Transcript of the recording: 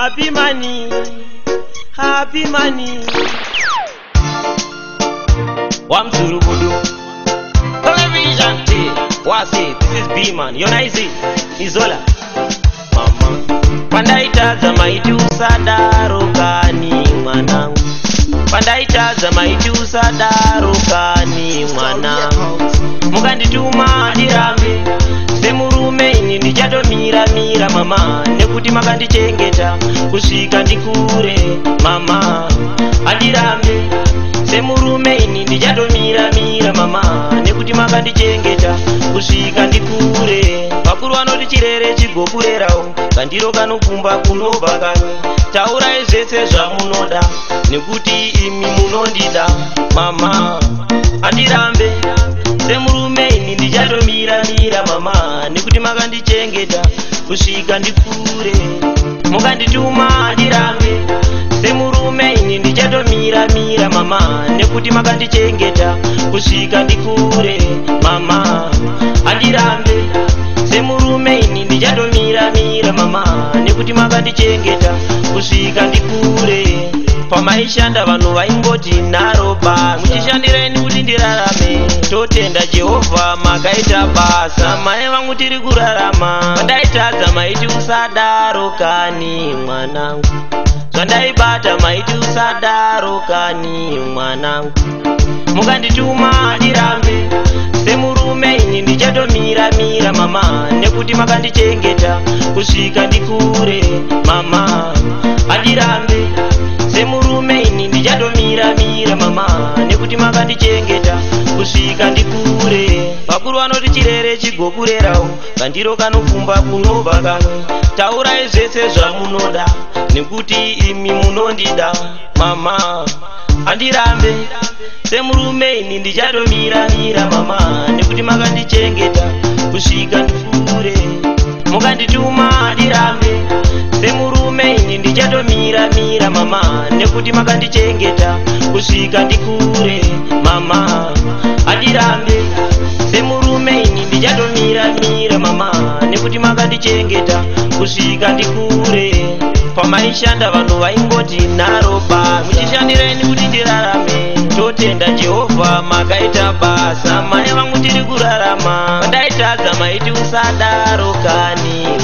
Happy money. Happy money. wamzurumudu television t was this is bman yonaizi izola mama pandaitadza maiti usadaro kani mwanangu pandaitadza maiti usadaro kani mwanangu mukandituma dira ndichatomira mira mama nekuti makandichengeta kusvika ndikure mama handirambe semurume ini ndichatomira mira mama nekuti makandichengeta kusvika ndikure vakuru vanoti chirere chigokurerawo kandiro kanokumba kunobva kano taurai zvese zvamunoda nekuti imi munondida mama handirambe semurume ini ndichatomira mira mama nekuti makandichengeta kusvika ndikure mukandituma ndirambe semurume ini ndichatomira mira mama nekuti makandichengeta kusvika ndikure mama andirambe semurume ini ndichatomira mira mama nekuti makandichengeta kusvika ndikure pamaishanda vanhu vaingoti naro ba muchishandirai nikuti ndirarame totenda jehovha makaita basa mai vangu tiri kurarama andaitadza maiti usadaro kani mwanangu zvandaibata maiti usadaro kani mwanangu mukandituma dirambe semurume ini ndichatomira mira mama nekuti makandichengeta kusvika ndikure mama adirambe semurume ini ndichatomira mira mama nekuti makandichengeta kusvika ndikure vakuru vanoti chirere chigokurerawo kandiro kanopfumba kunobvaka taurai zvese zvamunoda nekuti imi munondida mama handirambe semurume ini ndichatomiramira mama nekuti makandichengeta kusvika ndikure mukanditu nekuti makandichengeta kusvika ndikure mama handirambe semurume ini ndichatomira mira mama nekuti makandichengeta kusvika ndikure pamaishanda vanhu vaingoti naro ba muchishandirani kuti ndirarame totenda jehovha makaita basa mane vangu tiri kurarama vandaitadza maiti usadaro kani